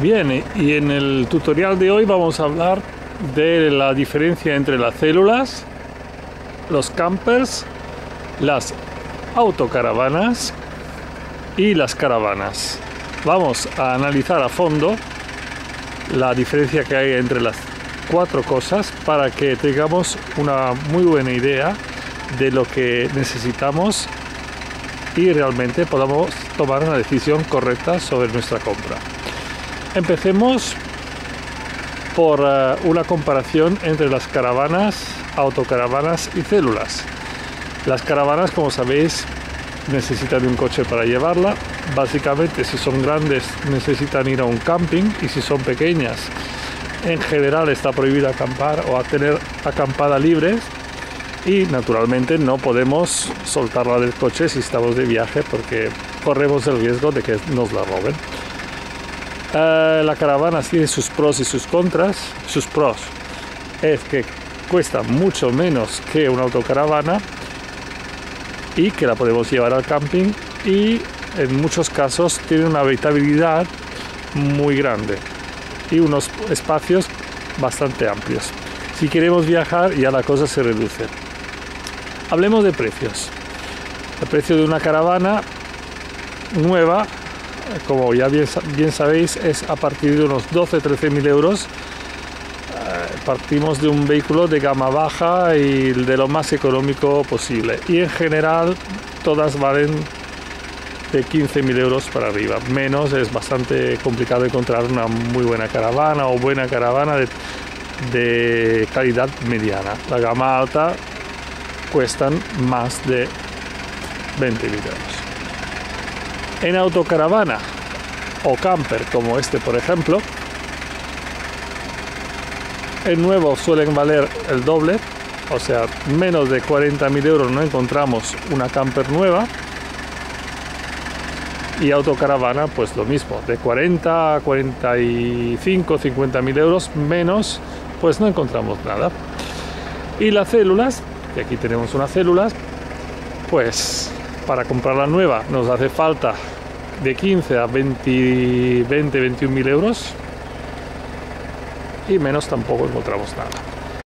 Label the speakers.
Speaker 1: Bien, y en el tutorial de hoy vamos a hablar de la diferencia entre las células, los campers, las autocaravanas y las caravanas. Vamos a analizar a fondo la diferencia que hay entre las cuatro cosas para que tengamos una muy buena idea de lo que necesitamos y realmente podamos tomar una decisión correcta sobre nuestra compra. Empecemos por uh, una comparación entre las caravanas, autocaravanas y células. Las caravanas, como sabéis, necesitan un coche para llevarla. Básicamente, si son grandes, necesitan ir a un camping y si son pequeñas, en general está prohibido acampar o a tener acampada libre y naturalmente no podemos soltarla del coche si estamos de viaje porque corremos el riesgo de que nos la roben. Uh, la caravana tiene sus pros y sus contras. Sus pros es que cuesta mucho menos que una autocaravana y que la podemos llevar al camping y en muchos casos tiene una habitabilidad muy grande y unos espacios bastante amplios. Si queremos viajar ya la cosa se reduce. Hablemos de precios. El precio de una caravana nueva, como ya bien, sabéis, es a partir de unos 12-13 mil euros. Eh, partimos de un vehículo de gama baja y de lo más económico posible. Y en general todas valen de 15.000 euros para arriba. Menos es bastante complicado encontrar una muy buena caravana o buena caravana de, de calidad mediana. La gama alta cuestan más de 20.000 euros. En autocaravana o camper como este por ejemplo, en nuevo suelen valer el doble, o sea, menos de 40.000 euros no encontramos una camper nueva y autocaravana pues lo mismo, de 40 a 45, 50 mil euros menos pues no encontramos nada. Y las células, que aquí tenemos unas células, pues para comprar la nueva nos hace falta de 15 a 20, 20 21 mil euros y menos tampoco encontramos nada.